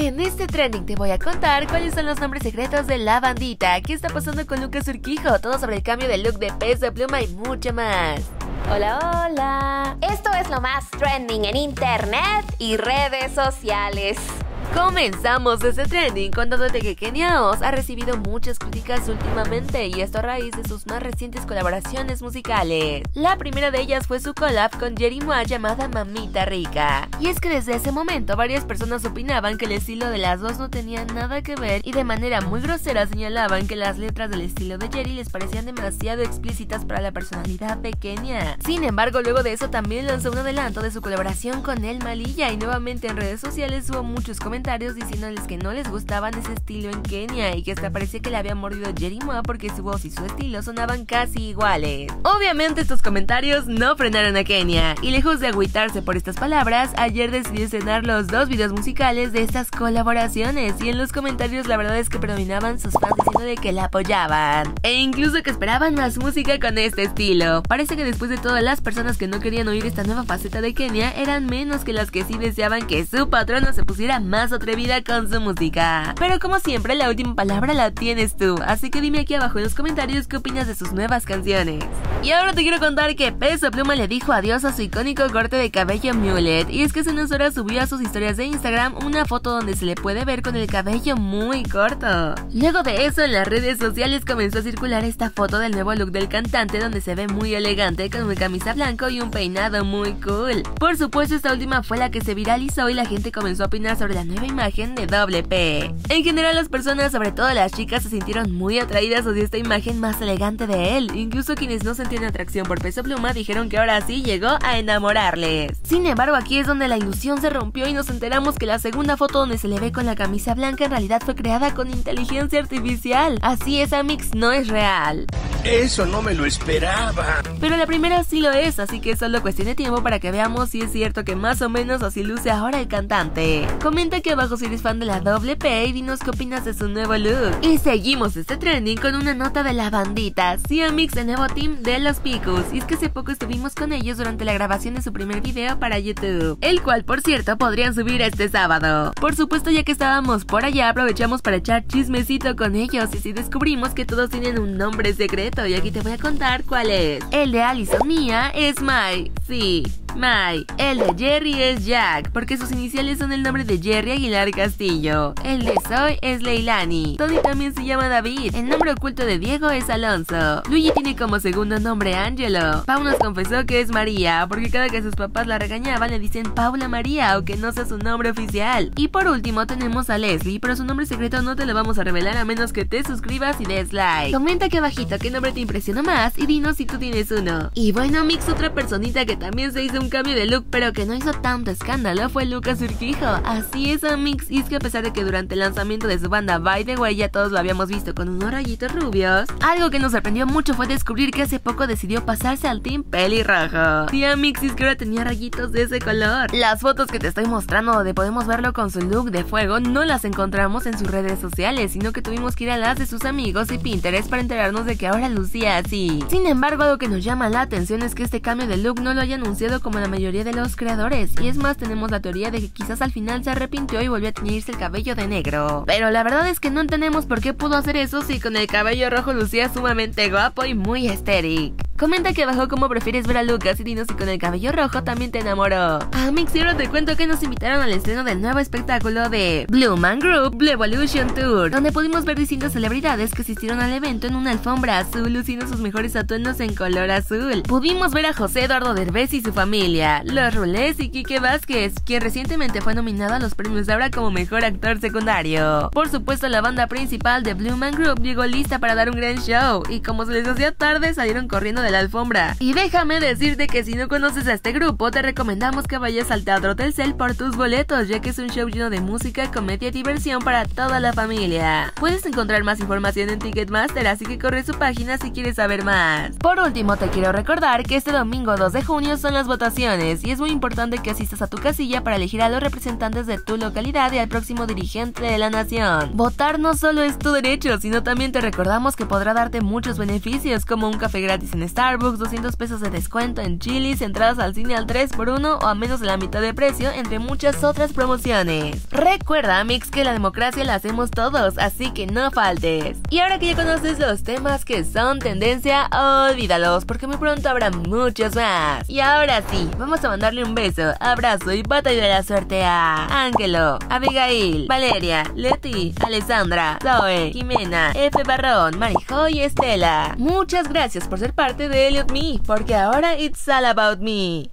En este trending te voy a contar cuáles son los nombres secretos de la bandita, qué está pasando con Lucas Urquijo, todo sobre el cambio de look de peso pluma y mucho más. Hola, hola. Esto es lo más trending en internet y redes sociales. Comenzamos este trending contándote que Kenia Oz ha recibido muchas críticas últimamente y esto a raíz de sus más recientes colaboraciones musicales. La primera de ellas fue su collab con Jerry Moa llamada Mamita Rica. Y es que desde ese momento varias personas opinaban que el estilo de las dos no tenía nada que ver y de manera muy grosera señalaban que las letras del estilo de Jerry les parecían demasiado explícitas para la personalidad de Kenia. Sin embargo, luego de eso también lanzó un adelanto de su colaboración con El Malilla y nuevamente en redes sociales hubo muchos comentarios comentarios diciéndoles que no les gustaban ese estilo en Kenia y que hasta parecía que le había mordido Jerry Moa porque su voz y su estilo sonaban casi iguales. Obviamente estos comentarios no frenaron a Kenia y lejos de agüitarse por estas palabras, ayer decidió estrenar los dos videos musicales de estas colaboraciones y en los comentarios la verdad es que predominaban sus fans diciendo de que la apoyaban e incluso que esperaban más música con este estilo. Parece que después de todas las personas que no querían oír esta nueva faceta de Kenia eran menos que las que sí deseaban que su patrono se pusiera más atrevida con su música. Pero como siempre, la última palabra la tienes tú, así que dime aquí abajo en los comentarios qué opinas de sus nuevas canciones. Y ahora te quiero contar que Peso Pluma le dijo adiós a su icónico corte de cabello mullet, y es que hace unas horas subió a sus historias de Instagram una foto donde se le puede ver con el cabello muy corto. Luego de eso, en las redes sociales comenzó a circular esta foto del nuevo look del cantante donde se ve muy elegante con una camisa blanco y un peinado muy cool. Por supuesto, esta última fue la que se viralizó y la gente comenzó a opinar sobre la nueva imagen de Doble P. En general las personas, sobre todo las chicas, se sintieron muy atraídas hacia esta imagen más elegante de él. Incluso quienes no sentían atracción por Peso Pluma dijeron que ahora sí llegó a enamorarles. Sin embargo, aquí es donde la ilusión se rompió y nos enteramos que la segunda foto donde se le ve con la camisa blanca en realidad fue creada con inteligencia artificial. Así esa mix no es real. Eso no me lo esperaba. Pero la primera sí lo es, así que solo cuestión de tiempo para que veamos si es cierto que más o menos así luce ahora el cantante. Comenta que abajo si eres fan de la doble P y dinos qué opinas de su nuevo look. Y seguimos este trending con una nota de la bandita, Mix, el nuevo team de los Picos. Y es que hace poco estuvimos con ellos durante la grabación de su primer video para YouTube, el cual por cierto podrían subir este sábado. Por supuesto ya que estábamos por allá aprovechamos para echar chismecito con ellos y si descubrimos que todos tienen un nombre secreto y aquí te voy a contar cuál es. El de Alison Mia es Mai, sí, Mai. El de Jerry es Jack, porque sus iniciales son el nombre de Jerry Aguilar Castillo. El de Zoe es Leilani. Tony también se llama David. El nombre oculto de Diego es Alonso. Luigi tiene como segundo nombre Angelo. Pau nos confesó que es María, porque cada que sus papás la regañaban le dicen Paula María, aunque no sea su nombre oficial. Y por último tenemos a Leslie, pero su nombre secreto no te lo vamos a revelar a menos que te suscribas y des like. Comenta aquí abajito qué nombre te impresionó más y dinos si tú tienes uno. Y bueno, Mix, otra personita que también se hizo un cambio de look, pero que no hizo tanto escándalo, fue Lucas Urquijo. Así es, Amix, y que a pesar de que durante el lanzamiento de su banda By the Way ya todos lo habíamos visto con unos rayitos rubios, algo que nos sorprendió mucho fue descubrir que hace poco decidió pasarse al team pelirrojo. Sí, Amix, es que ahora tenía rayitos de ese color. Las fotos que te estoy mostrando donde podemos verlo con su look de fuego no las encontramos en sus redes sociales, sino que tuvimos que ir a las de sus amigos y Pinterest para enterarnos de que ahora lucía así. Sin embargo, algo que nos llama la atención es que este cambio de look no lo haya anunciado como la mayoría de los creadores, y es más, tenemos la teoría de que quizás al final se arrepintió y volvió a teñirse el cabello de negro. Pero la verdad es que no entendemos por qué pudo hacer eso si con el cabello rojo lucía sumamente guapo y muy estéril. Comenta aquí abajo cómo prefieres ver a Lucas y dinos si con el cabello rojo también te enamoró. Ah, Mix, ahora te cuento que nos invitaron al estreno del nuevo espectáculo de Blue Man Group Blue Evolution Tour, donde pudimos ver distintas celebridades que asistieron al evento en una alfombra azul luciendo sus mejores atuendos en color azul. Pudimos ver a José Eduardo Derbez y su familia, Los Rulés y Quique Vázquez, quien recientemente fue nominado a los premios Abra como mejor actor secundario. Por supuesto, la banda principal de Blue Man Group llegó lista para dar un gran show, y como se les hacía tarde, salieron corriendo de la alfombra. Y déjame decirte que si no conoces a este grupo, te recomendamos que vayas al Teatro Telcel por tus boletos, ya que es un show lleno de música, comedia y diversión para toda la familia. Puedes encontrar más información en Ticketmaster, así que corre su página si quieres saber más. Por último, te quiero recordar que este domingo 2 de junio son las votaciones, y es muy importante que asistas a tu casilla para elegir a los representantes de tu localidad y al próximo dirigente de la nación. Votar no solo es tu derecho, sino también te recordamos que podrá darte muchos beneficios, como un café gratis en este Starbucks, 200 pesos de descuento en Chili's, entradas al cine al 3x1 o a menos de la mitad de precio, entre muchas otras promociones. Recuerda, Mix, que la democracia la hacemos todos, así que no faltes. Y ahora que ya conoces los temas que son tendencia, olvídalos, porque muy pronto habrá muchos más. Y ahora sí, vamos a mandarle un beso, abrazo y pata de la suerte a Ángelo, Abigail, Valeria, Leti, Alessandra, Zoe, Jimena, F. Barrón, Marijo y Estela. Muchas gracias por ser parte de Elliot Me, porque ahora it's all about me.